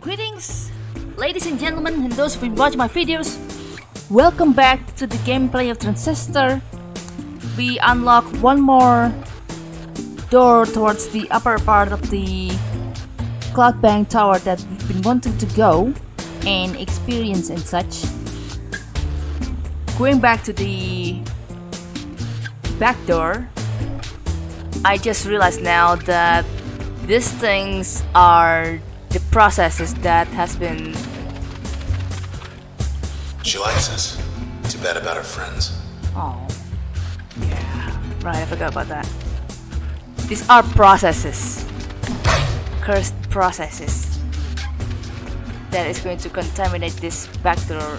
Greetings, ladies and gentlemen, and those who've been watching my videos. Welcome back to the gameplay of Transistor. We unlock one more door towards the upper part of the Cloud Bank Tower that we've been wanting to go and experience and such. Going back to the back door, I just realized now that these things are the processes that has been She likes us. Too bad about her friends. oh yeah. Right I forgot about that. These are processes. Cursed processes. That is going to contaminate this backdoor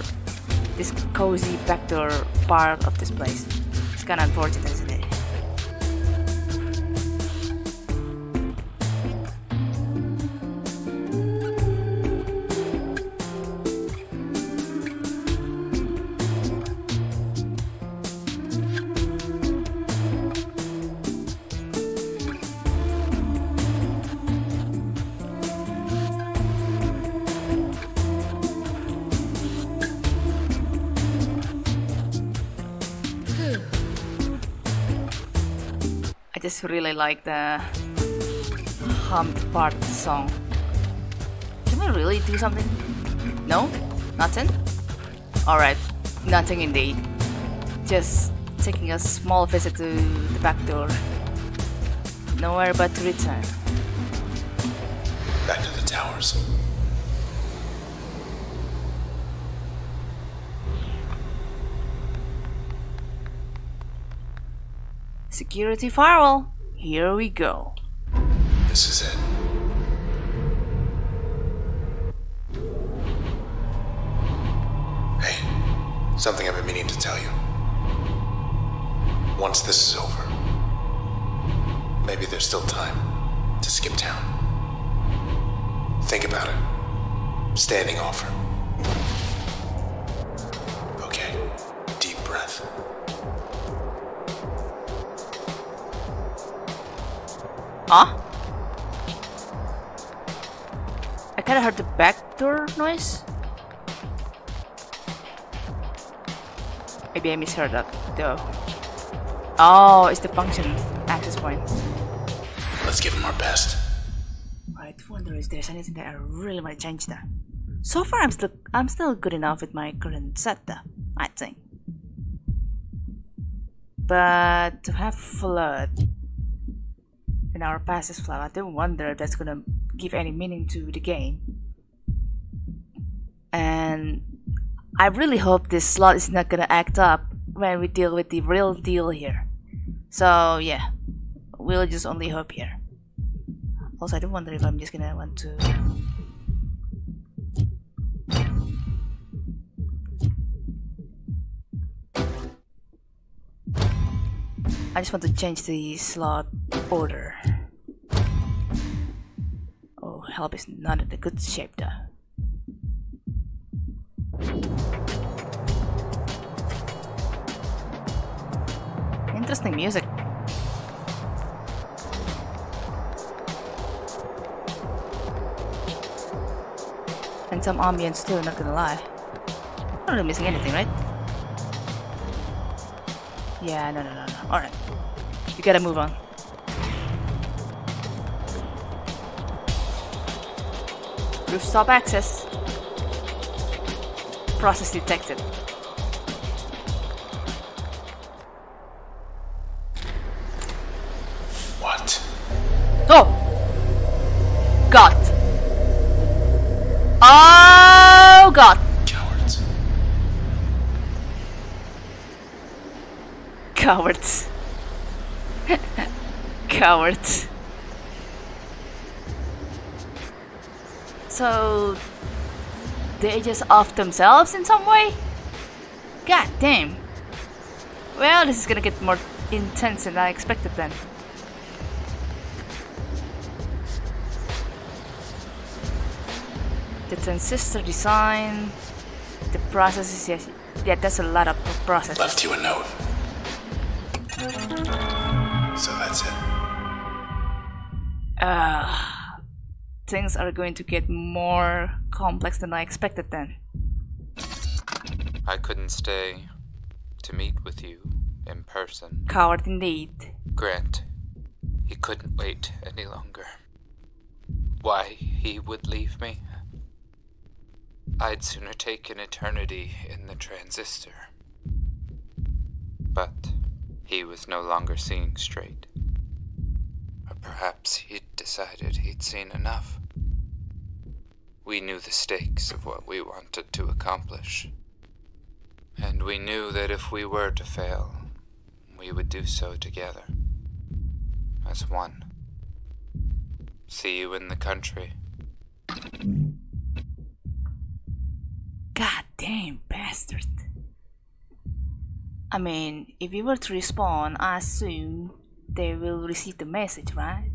this cozy backdoor part of this place. It's kind of unfortunate isn't it just really like the hum part of the song. Can we really do something? No? Nothing? Alright, nothing indeed. Just taking a small visit to the back door. Nowhere but to return. Back to the towers. Security firewall. Here we go. This is it. Hey, something I've been meaning to tell you. Once this is over, maybe there's still time to skip town. Think about it. Standing offer. Huh? I kinda heard the back door noise. Maybe I misheard that though. Oh, it's the function access point. Let's give him our best. I wonder if there's anything that I really want to change there. So far, I'm still I'm still good enough with my current setup, I think. But to have flood in our passes flood, I don't wonder if that's gonna give any meaning to the game. And I really hope this slot is not gonna act up when we deal with the real deal here. So yeah, we'll just only hope here. Also, I don't wonder if I'm just gonna want to. I just want to change the slot order. Oh, help is not in the good shape though. Interesting music. And some ambience too, not gonna lie. Not really missing anything, right? Yeah, no, no, no, no. Alright. We gotta move on. Rooftop access. Process detected. What? Oh! God! Oh God! Cowards. Cowards. Cowards. So they just off themselves in some way? God damn. Well, this is gonna get more intense than I expected then. The transistor design, the processes, yes, yeah, that's a lot of processes. Left you a note. Uh, things are going to get more complex than I expected then. I couldn't stay to meet with you in person. Coward indeed. Grant, he couldn't wait any longer. Why he would leave me? I'd sooner take an eternity in the transistor. But he was no longer seeing straight. Perhaps he'd decided he'd seen enough. We knew the stakes of what we wanted to accomplish. And we knew that if we were to fail, we would do so together. As one. See you in the country. God damn bastard. I mean, if you were to respawn, I assume they will receive the message, right?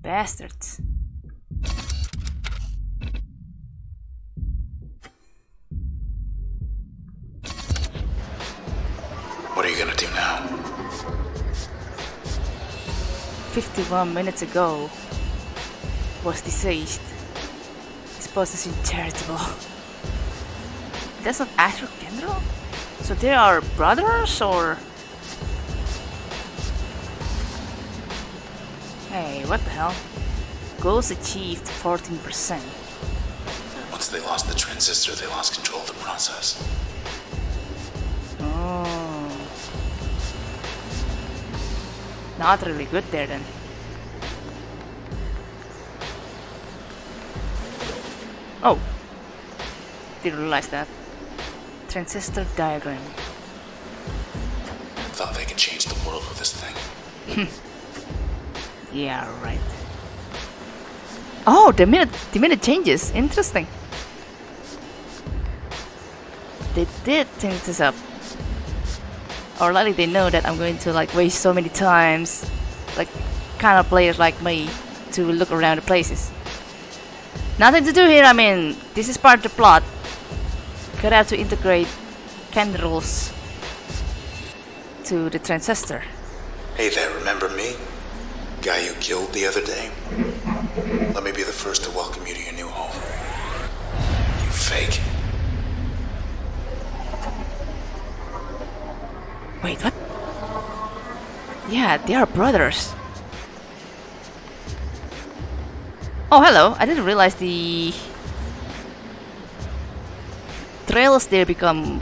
Bastards. What are you gonna do now? 51 minutes ago was deceased. This boss is charitable. That's not Asher Kendrell? So they are brothers or Hey, what the hell? Goals achieved 14%. Once they lost the transistor, they lost control of the process. Oh. Not really good there then. Oh. Didn't realize that. Transistor diagram. Thought they could change the world with this thing. Yeah, right. Oh, the minute the minute changes. Interesting. They did change this up. Or likely they know that I'm going to like waste so many times, like kind of players like me, to look around the places. Nothing to do here. I mean, this is part of the plot. Gotta have to integrate candles to the transistor. Hey there, remember me? Guy you killed the other day? Let me be the first to welcome you to your new home. You fake. Wait, what? Yeah, they are brothers. Oh, hello. I didn't realize the trails there become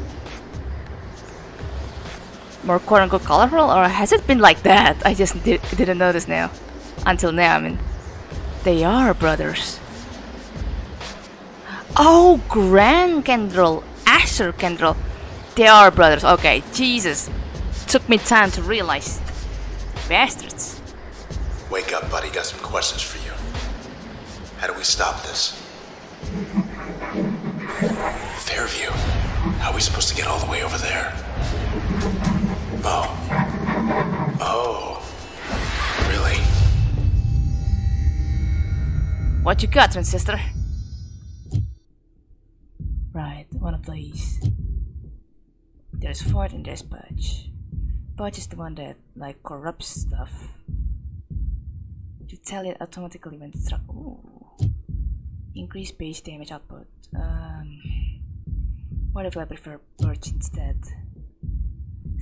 more quote unquote colorful, or has it been like that? I just did, didn't notice now. Until now, I mean. They are brothers. Oh, Grant Kendrell, Asher Kendrell. They are brothers. Okay, Jesus. Took me time to realize. Bastards. Wake up, buddy. Got some questions for you. How do we stop this? Fairview. How are we supposed to get all the way over there? Oh. Oh. Really? What you got, transistor? Right, one of these. There's Ford and there's Budge. Budge is the one that like corrupts stuff. You tell it automatically when it's struck. Increase base damage output. Um, what if I prefer Budge instead?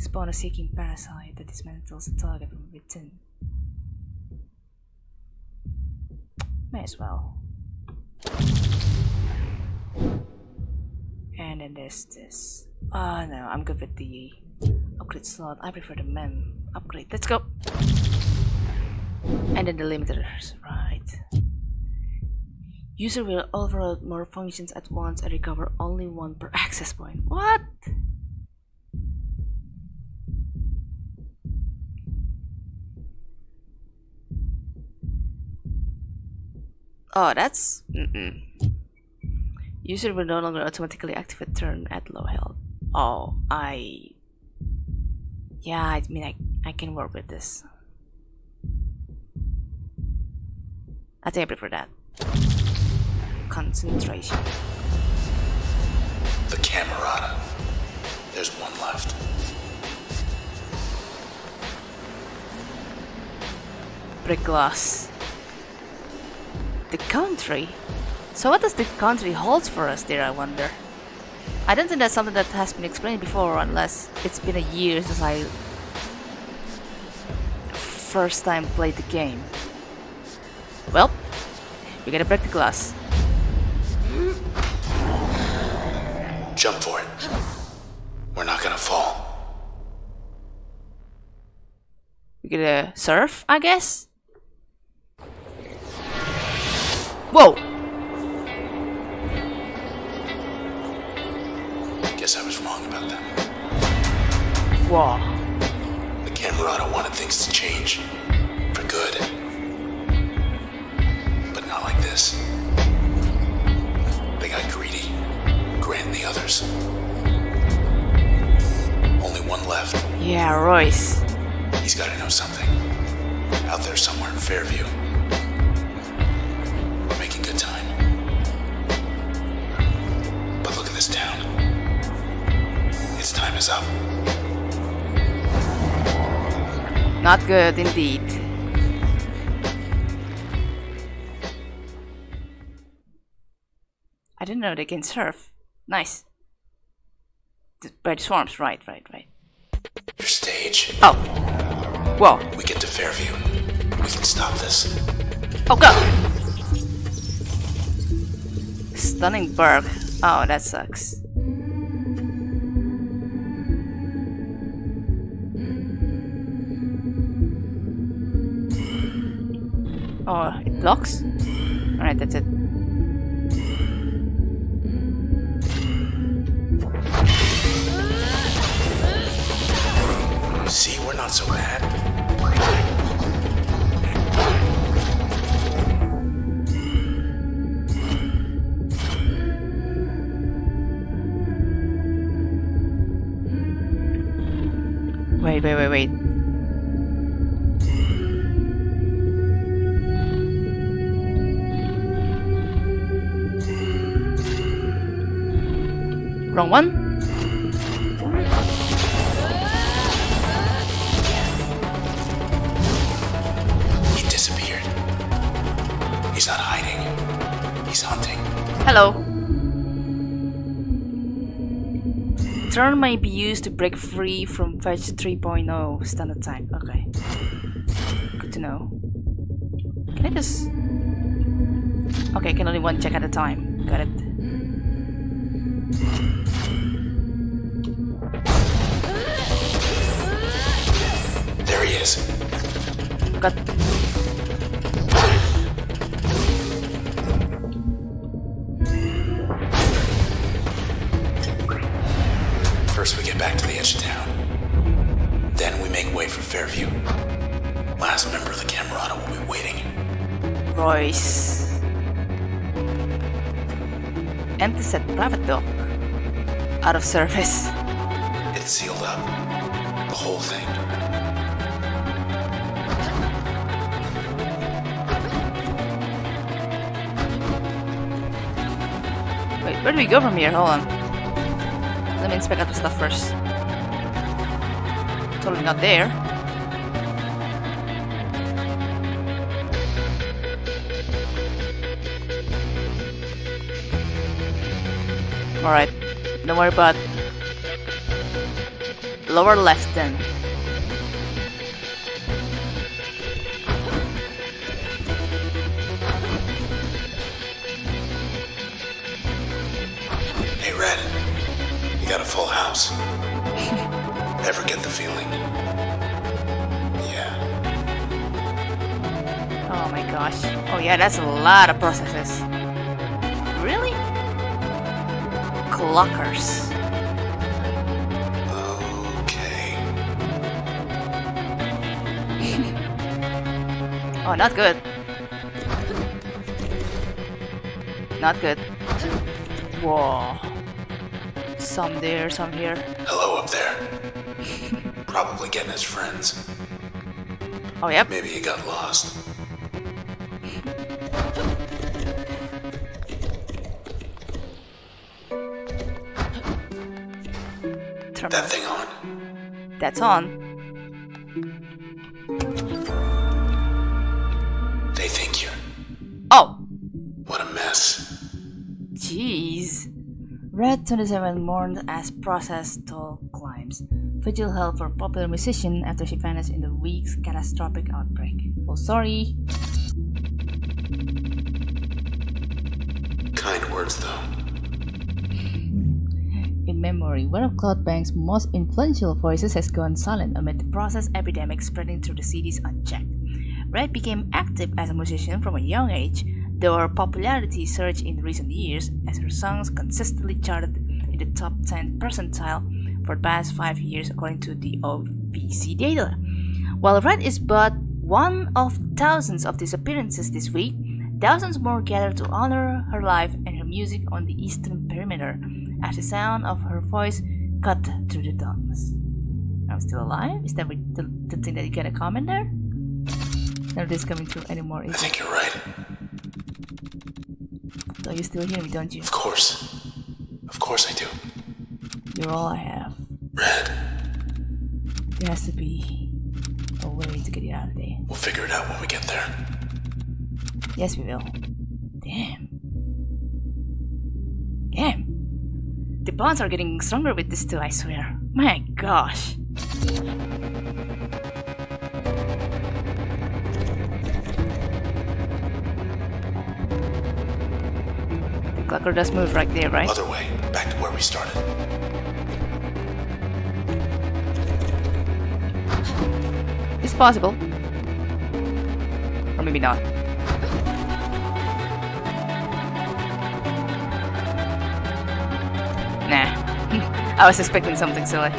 Spawn a seeking parasite that dismantles a target from within. May as well. And then there's this. Ah, no, I'm good with the upgrade slot. I prefer the mem upgrade. Let's go. And then the limiters, right. User will overload more functions at once and recover only one per access point. What? Oh, that's. Mm-mm. User will no longer automatically activate turn at low health. Oh, I. Yeah, I mean, I, I can work with this. I think I prefer that. Concentration. The Camerata. There's one left. Brick glass. The country? So what does the country hold for us there, I wonder? I don't think that's something that has been explained before unless it's been a year since I first time played the game. Well, we gotta break the glass. Jump for it. We're not gonna fall. We gotta surf, I guess? Whoa! Guess I was wrong about them. Whoa. The Camerata wanted things to change. For good. But not like this. They got greedy. Grant and the others. Only one left. Yeah, Royce. He's gotta know something. Out there somewhere in Fairview. Is up. Not good indeed. I didn't know they can surf. Nice. The- By the swarms, right, right, right. Your stage. Oh. Whoa. We get to Fairview. We can stop this. Oh, go! Stunning Burg. Oh, that sucks. Oh, it blocks? Alright, that's it. See, we're not so bad. Wait, wait, wait, wait. Wrong one? He disappeared. He's not hiding. He's hunting. Hello. Turn may be used to break free from Fetch 3.0 standard time. Okay. Good to know. Can I just... Okay, can only one check at a time. Got it. Is. Got... First, we get back to the edge of town. Then we make way for Fairview. Last member of the Camerata will be waiting. Royce. Empty set private dock. Out of service. It's sealed up. The whole thing. Where do we go from here? Hold on. Let me inspect out the stuff first. Totally not there. Alright, don't worry about lower left then. Lot of processes. Really? Clockers. Okay. Oh, not good. Not good. Whoa. Some there, some here. Hello up there. Probably getting his friends. Oh, yep. Maybe he got lost. That thing on. That's on. They think you're. Oh! What a mess. Jeez. Red 27 mourned as process toll climbs. Vigil held for popular musician after she vanished in the week's catastrophic outbreak. Oh, sorry. Kind words, though. Memory, one of Cloudbank's most influential voices has gone silent amid the process epidemic spreading through the cities unchecked. Red became active as a musician from a young age, though her popularity surged in recent years as her songs consistently charted in the top 10 percentile for the past five years, according to the OVC data. While Red is but one of thousands of disappearances this week, thousands more gathered to honor her life and her music on the eastern perimeter as the sound of her voice cut through the darkness. I'm still alive? Is that the, the thing that you get a comment there? Nobody's coming through anymore, I is it? think you're right. So you still hear me, don't you? Of course. Of course I do. You're all I have. Red, There has to be a way to get you out of there. we'll figure it out when we get there. Yes, we will. Damn. Damn. The bonds are getting stronger with this too, I swear. My gosh. The clucker does move right there, right? Other way, back to where we started. It's possible. Or maybe not. I was expecting something silly.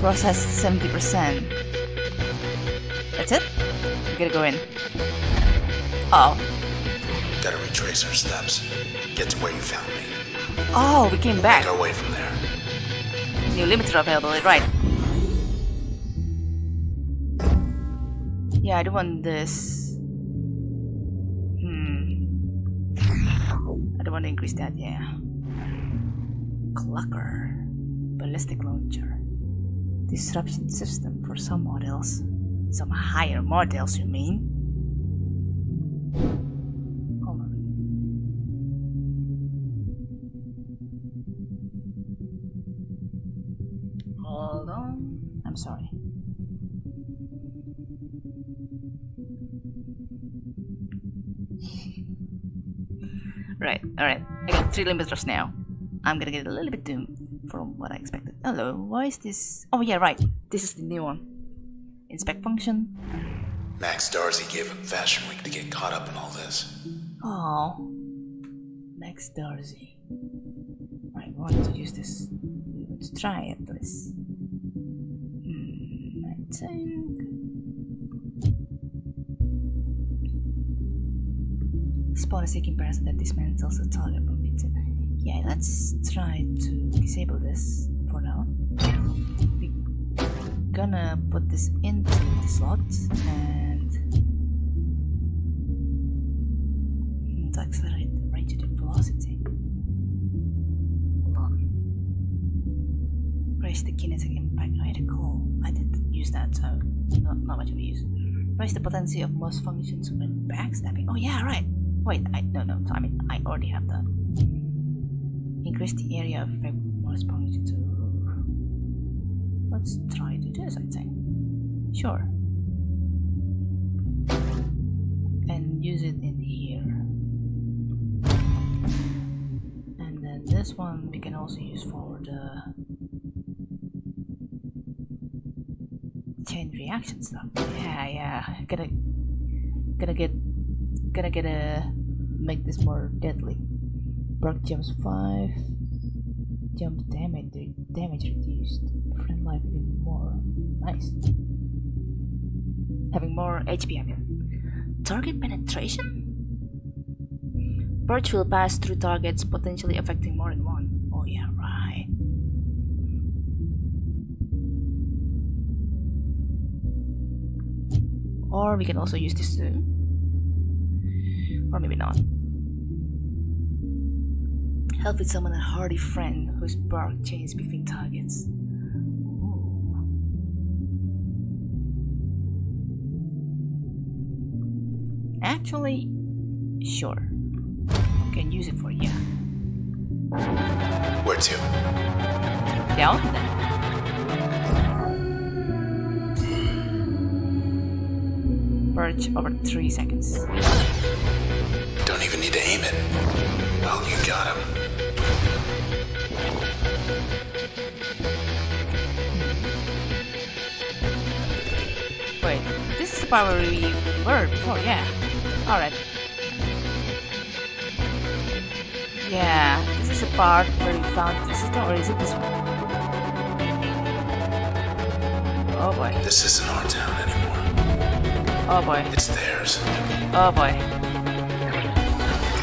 Processed 70%. That's it? We gotta go in. Oh. Gotta retrace our steps. Get to where you found me. Oh, we came back. Make away from there. New limiter available, right. Yeah, I don't want this. Hmm. I don't want to increase that, yeah. Clucker. Ballistic launcher. Disruption system for some models. Some higher models, you mean? Right, alright. I got three limiters now. I'm gonna get a little bit doomed from what I expected. Hello, why is this? Oh, yeah, right. This is the new one. Inspect function. Max Darzi gave up Fashion Week to get caught up in all this. Oh, Max Darzi. I want to use this. Let's try it, please. Hmm, I think. Taking person that dismantles the target from it. Yeah, let's try to disable this for now. We're gonna put this into the slot and to accelerate the range of velocity. Hold on. Raise the kinetic impact radical. I didn't use that, so not, not much of a use. Raise the potency of most functions when backstabbing. Oh yeah, right. Wait, I no no. I mean, I already have that. Increase the area of effect most functions. Let's try to do this. I think. Sure. And use it in here. And then this one we can also use for the chain reaction stuff. Yeah, yeah. Gonna gonna get gonna get a make this more deadly. Brock jumps five. Jump damage damage reduced. Friend life even more. Nice. Having more HP I mean. Target penetration? Birch will pass through targets, potentially affecting more than one. Oh, yeah, right. Or we can also use this too. Or maybe not. Help with someone a hardy friend whose bark changes between targets. Actually, sure. Can use it for yeah. Where to? Down then. Perch over three seconds. Don't even need to aim it. Oh, you got him. Wait, this is the part where we were before, yeah. Alright. Yeah, this is the part where we found the visitor, or is it this one? Oh boy, This isn't our town anymore. oh boy, It's theirs. oh boy.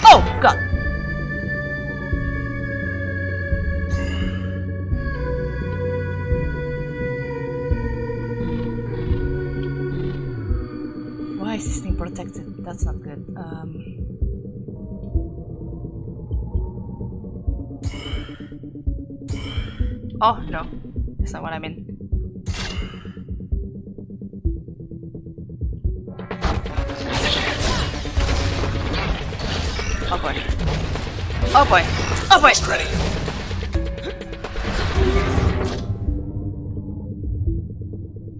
Oh god! Why is this thing protected? That's not good. Um, oh no, that's not what I mean. Oh boy. Oh boy. Ready.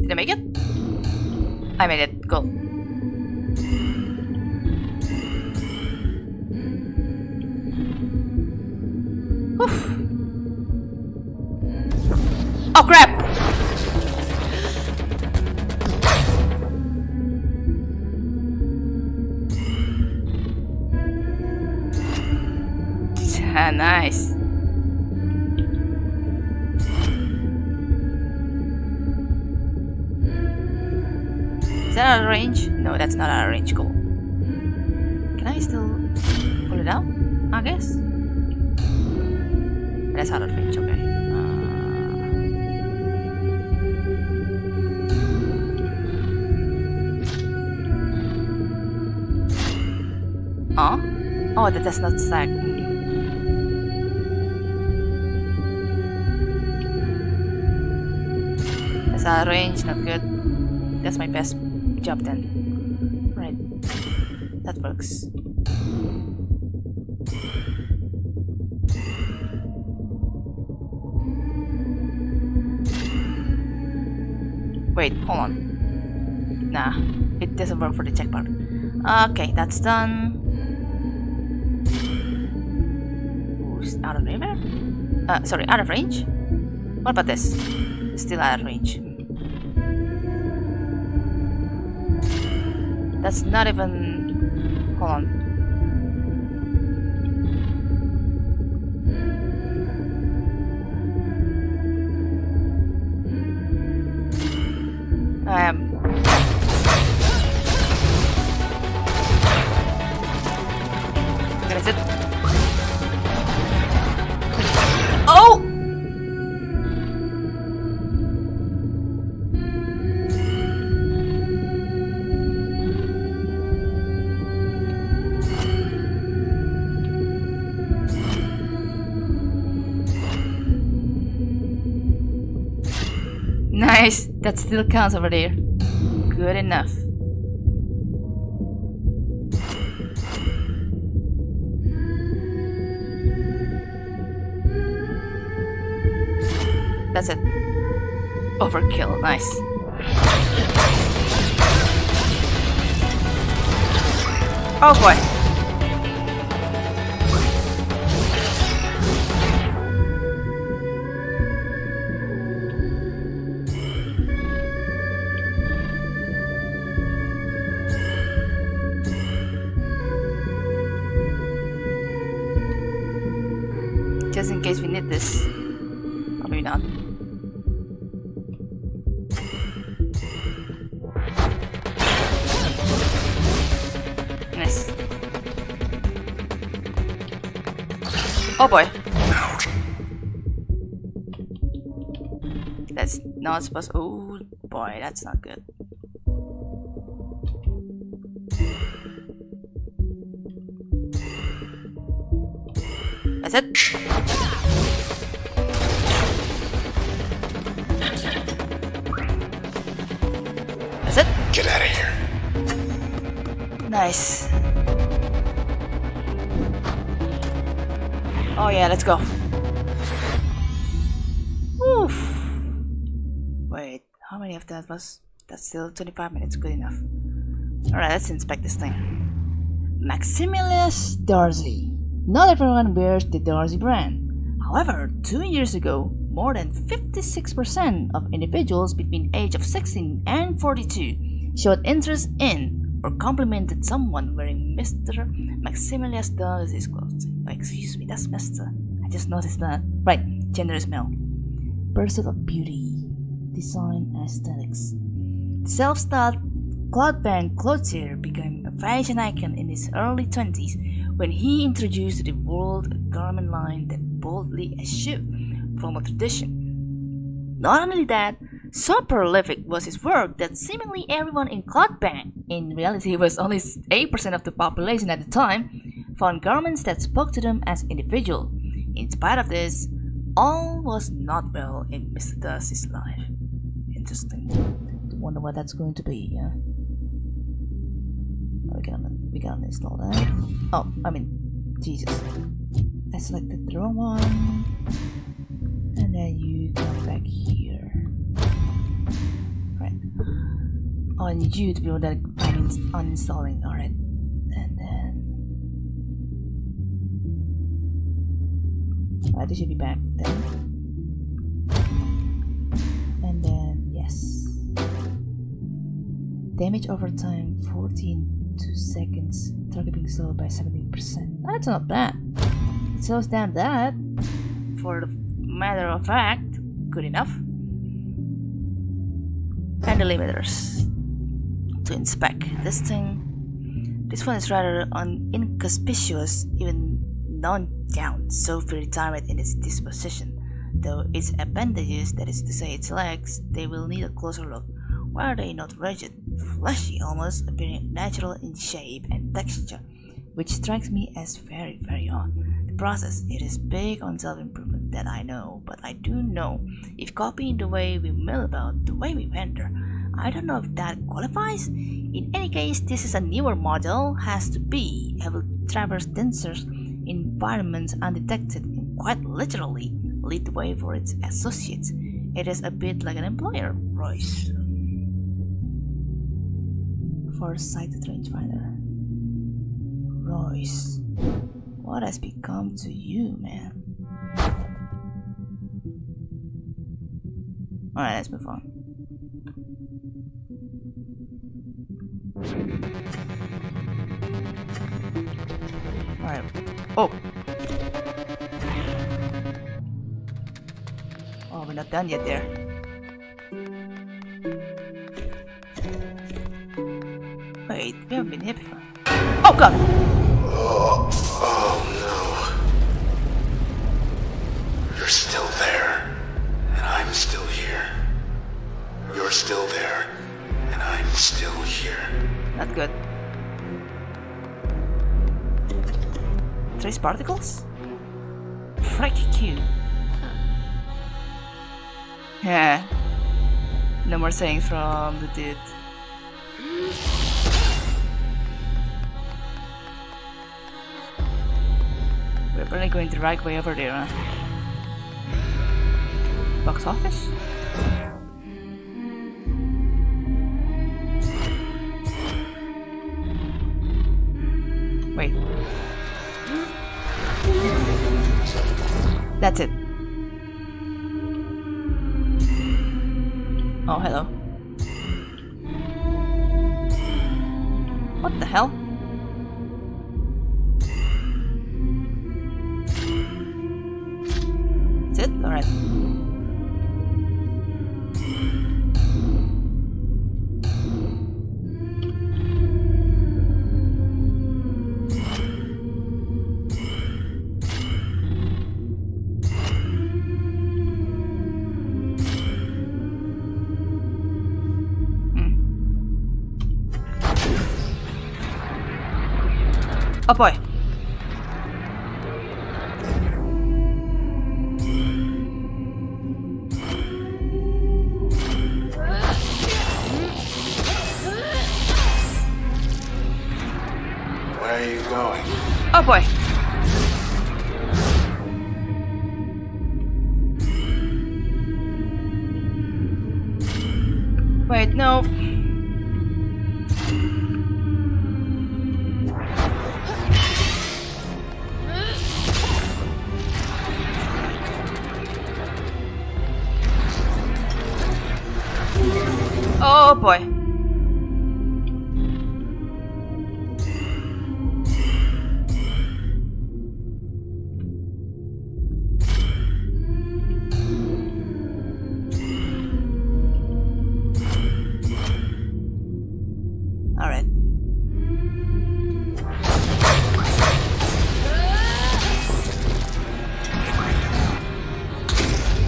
Did I make it? I made it. Ah, nice. Is that out of range? No, that's not out of range. Cool. Can I still pull it out? I guess. That's out of range. Okay. Uh... Oh? Oh, that does not stack. That's out of range. Not good. That's my best job then. Right. That works. Wait, hold on. Nah, it doesn't work for the check part. Okay, that's done. Out of river? Uh, sorry, out of range? What about this? Still out of range. That's not even. Hold on. That still counts over there. Good enough. That's it. Overkill. Nice. Oh boy. Need this. Maybe not. Nice. Oh boy. That's not supposed. Oh boy, that's not good. That's it. Get out of here. Nice. Oh yeah, let's go. Oof. Wait, how many of that was? That's still 25 minutes, good enough. Alright, let's inspect this thing. Maximilias Darzi. Not everyone wears the Darzi brand. However, two years ago, more than 56% of individuals between age of 16 and 42 showed interest in or complimented someone wearing Mr. Maximilias Darzi's clothes. Oh, excuse me, that's Mr. I just noticed that. Right, gender is male. Pursuit of beauty, design, aesthetics. Self-styled Cloudbank clothier became a fashion icon in his early 20s when he introduced the world a garment line that boldly eschewed formal tradition. Not only that, so prolific was his work that seemingly everyone in Cloudbank, in reality was only 8% of the population at the time, found garments that spoke to them as individual. In spite of this, all was not well in Mr. Darzi's life. Interesting. Wonder what that's going to be, yeah? Oh, we gotta, we gotta install that. Oh, I mean, Jesus. I selected the wrong one. And then you come back here. Right. Oh, I need you to be able to uninst- uninstalling. Alright. And then. Alright, this should be back then. And then, yes. Damage over time 14 2 seconds. Target being slowed by 17%. That's not bad. It slows down that. For the matter of fact, good enough. And the limiters. To inspect this thing. This one is rather un- inconspicuous, even non down, so very timid in its disposition. Though its appendages, that is to say its legs, they will need a closer look. Why are they not rigid, fleshy almost, appearing natural in shape and texture, which strikes me as very, very odd. The process, it is big on self-improvement, that I know, but I do know if copying the way we mill about, the way we render, I don't know if that qualifies. In any case, this is a newer model, has to be, it will traverse denser environments undetected and quite literally lead the way for its associates. It is a bit like an employer, Royce for sighted rangefinder. Royce, what has become to you, man? Alright, let's move on. Alright. Oh! Oh, we're not done yet there. Wait, we haven't been here before. Oh god! Oh no. You're still there, and I'm still here. You're still there, and I'm still here. Not good. Trace particles? Frick Q. Yeah. No more sayings from the dude. We're probably going the right way over there, huh? Box office? That's it. Oh, hello. Oh boy.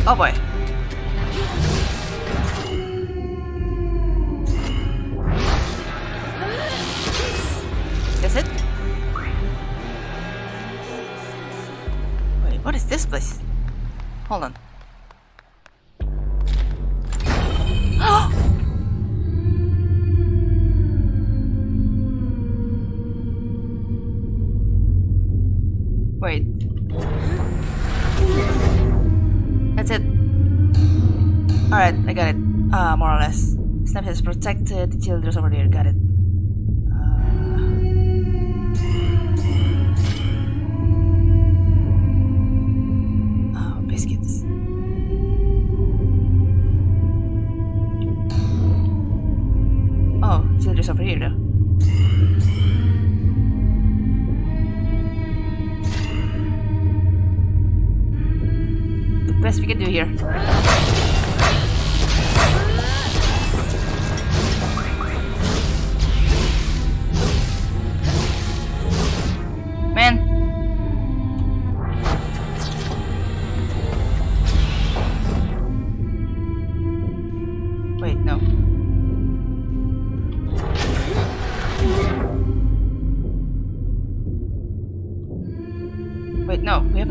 Oh boy. Is it? Wait, what is this place? Hold on. Protected the children over there. Got it.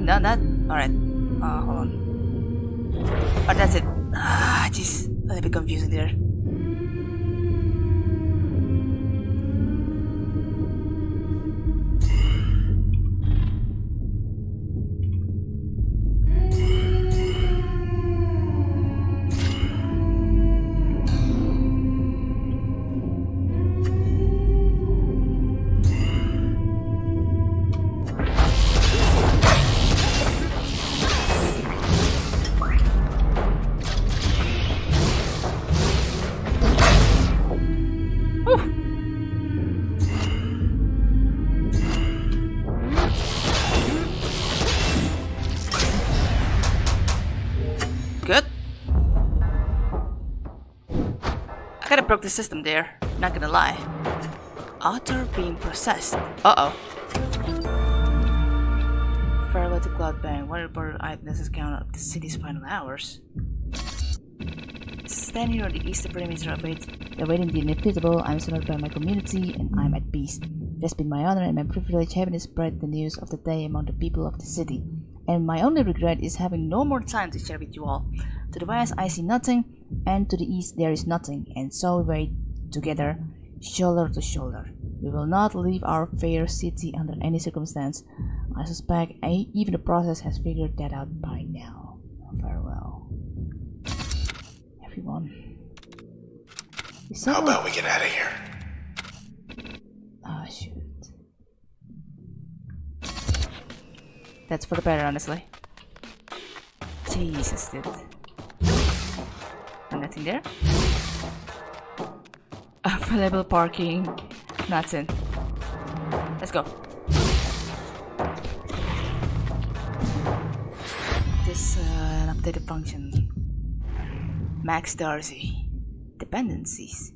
Done that. Alright. Uh, hold on. But that's it. Ah, jeez. A little bit confusing there. System there, not gonna lie. Otter being processed. Uh-oh. Farewell to Cloudbank. One reported eyewitnesses count of the city's final hours. Standing on the eastern perimeter of it, awaiting the inevitable, I'm surrounded by my community and I'm at peace. It has been my honor and my privilege having spread the news of the day among the people of the city. And my only regret is having no more time to share with you all. To the west I see nothing, and to the east there is nothing, and so we wait together, shoulder to shoulder. We will not leave our fair city under any circumstance. I suspect I, even the process has figured that out by now. Farewell. Everyone. How about we get out of here? Ah, shoot. That's for the better, honestly. Jesus, dude. Nothing there? Available parking. Nothing. Let's go. This uh, an updated function. Max Darzi. Dependencies.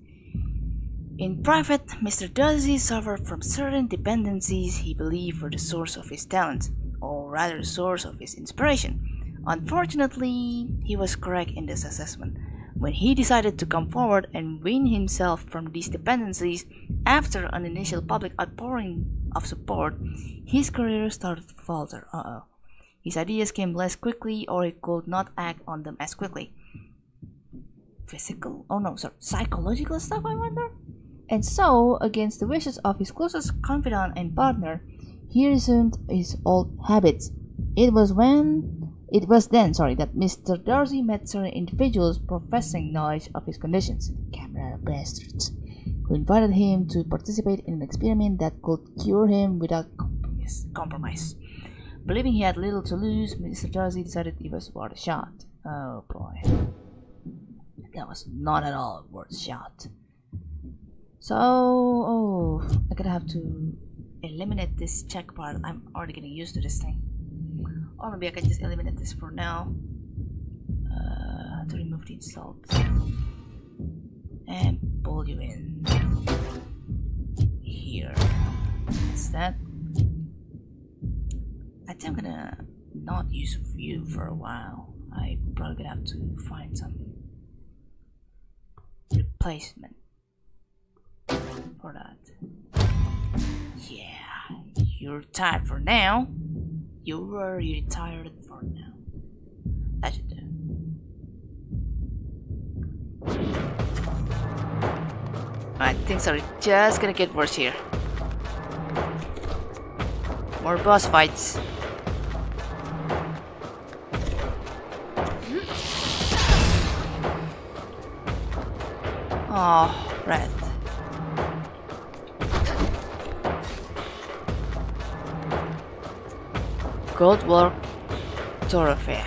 In private, Mr. Darzi suffered from certain dependencies he believed were the source of his talent, or rather, the source of his inspiration. Unfortunately, he was correct in this assessment. When he decided to come forward and wean himself from these dependencies after an initial public outpouring of support, his career started to falter. Uh oh. His ideas came less quickly, or he could not act on them as quickly. Physical? Oh no, sorry. Psychological stuff, I wonder? And so, against the wishes of his closest confidant and partner, he resumed his old habits. It was when it was then, sorry, that Mr. Darzi met certain individuals professing knowledge of his conditions, Camerata bastards, who invited him to participate in an experiment that could cure him without compromise. compromise. Believing he had little to lose, Mr. Darzi decided it was worth a shot. Oh boy. That was not at all worth a shot. So, oh, I'm gonna have to eliminate this check part. I'm already getting used to this thing. Or maybe I can just eliminate this for now. Uh, to remove the insult. And pull you in. Here. Is that? I think I'm gonna not use you for a while. I probably gonna have to find some replacement for that. Yeah, you're tired for now. You were retired for now. That should do. Alright, things are just gonna get worse here. More boss fights. Hmm. Oh, red. Goldwalk Thoroughfare.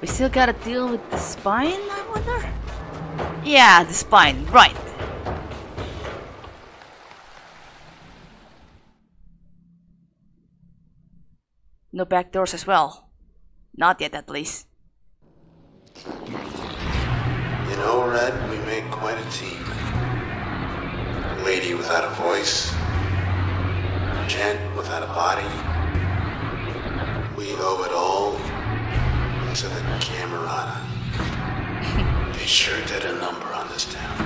We still gotta deal with the spine, I wonder? Yeah, the spine, right. No back doors as well. Not yet, at least. You know, Red, we make quite a team. Lady without a voice. Gent without a body. We owe it all to the Camerata. they sure did a number on this town.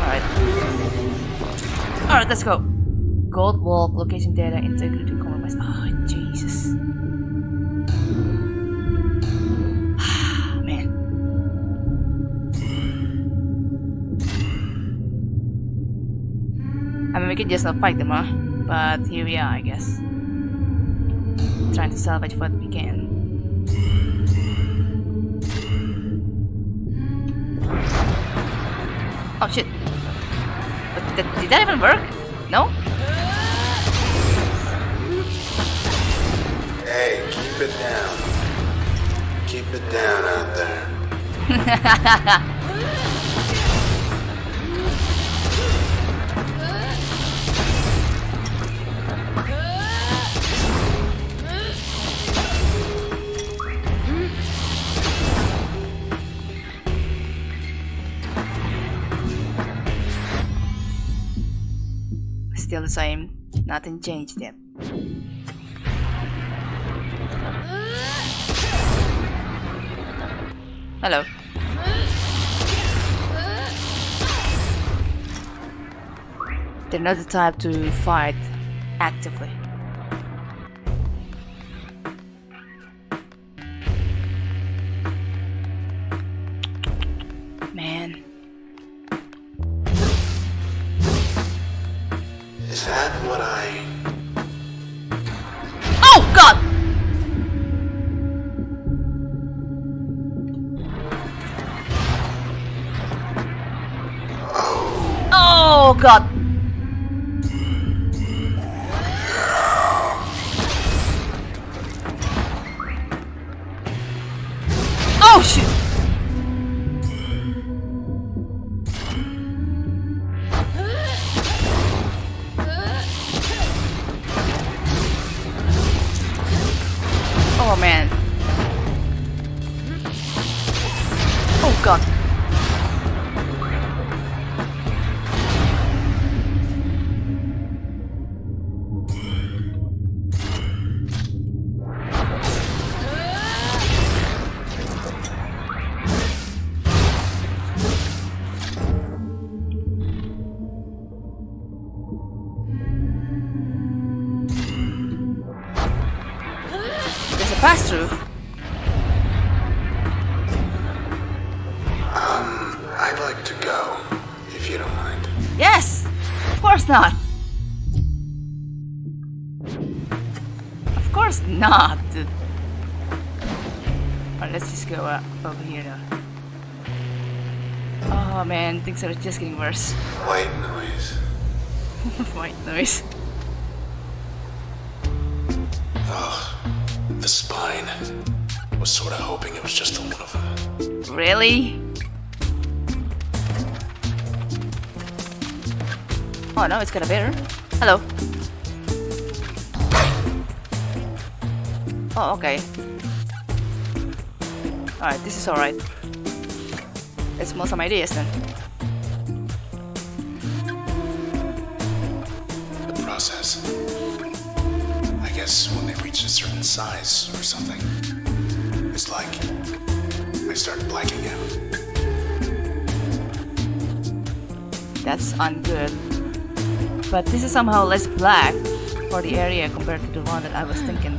Alright. Alright, let's go. Goldwalk, location data, integrity, compromise. Oh, Jesus. Ah man. I mean, we can just not fight them, huh? But here we are, I guess. Trying to salvage what we can. Oh shit. But th- did that even work? No? Hey, keep it down. Keep it down out there. Still the same. Nothing changed yet. Hello. They're not the type to fight actively. Man. I... not. Of course not. Alright, let's just go uh, over here though. Oh man, things are just getting worse. White noise. White noise. Oh, the spine. Was sort of hoping it was just the one of them. Really? Oh no, it's a better. Hello. Oh, okay. Alright, this is alright. Let's more some ideas then. The process. I guess when they reach a certain size or something, it's like I start blacking out. That's ungood. But this is somehow less black for the area compared to the one that I was thinking.